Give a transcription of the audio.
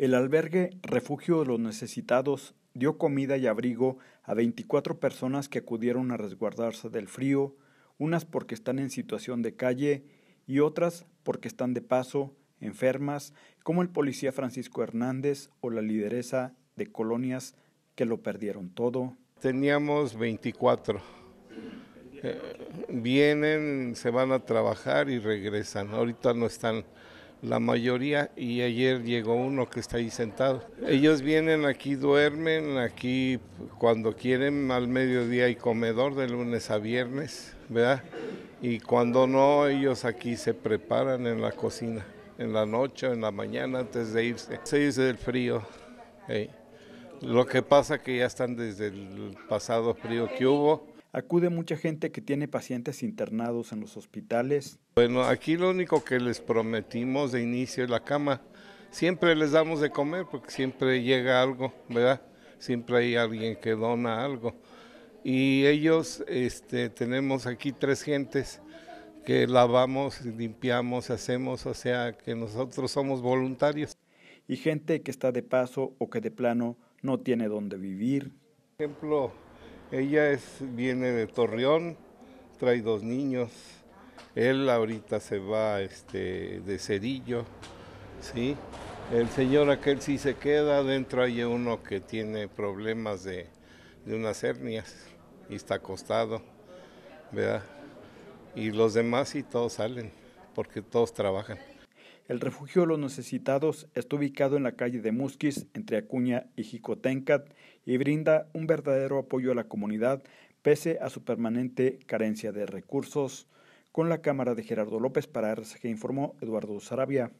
El albergue Refugio de los Necesitados dio comida y abrigo a 24 personas que acudieron a resguardarse del frío, unas porque están en situación de calle y otras porque están de paso, enfermas, como el policía Francisco Hernández o la lideresa de colonias que lo perdieron todo. Teníamos 24. Eh, vienen, se van a trabajar y regresan. Ahorita no están la mayoría, y ayer llegó uno que está ahí sentado. Ellos vienen aquí, duermen, aquí cuando quieren al mediodía hay comedor de lunes a viernes, ¿verdad? Y cuando no, ellos aquí se preparan en la cocina, en la noche en la mañana antes de irse. Se dice del frío. Lo que pasa que ya están desde el pasado frío que hubo Acude mucha gente que tiene pacientes internados en los hospitales. Bueno, aquí lo único que les prometimos de inicio es la cama. Siempre les damos de comer porque siempre llega algo, ¿verdad? Siempre hay alguien que dona algo. Y ellos, este, tenemos aquí tres gentes que lavamos, limpiamos, hacemos, o sea que nosotros somos voluntarios. Y gente que está de paso o que de plano no tiene dónde vivir. Por ejemplo, ella es, viene de Torreón, trae dos niños. Él ahorita se va este, de Cerillo, ¿sí? El señor aquel sí se queda, adentro hay uno que tiene problemas de, de unas hernias y está acostado, ¿verdad? Y los demás sí todos salen, porque todos trabajan. El refugio de los necesitados está ubicado en la calle de Musquis, entre Acuña y Jicotencat, y brinda un verdadero apoyo a la comunidad pese a su permanente carencia de recursos. Con la cámara de Gerardo López para RCG informó Eduardo Sarabia.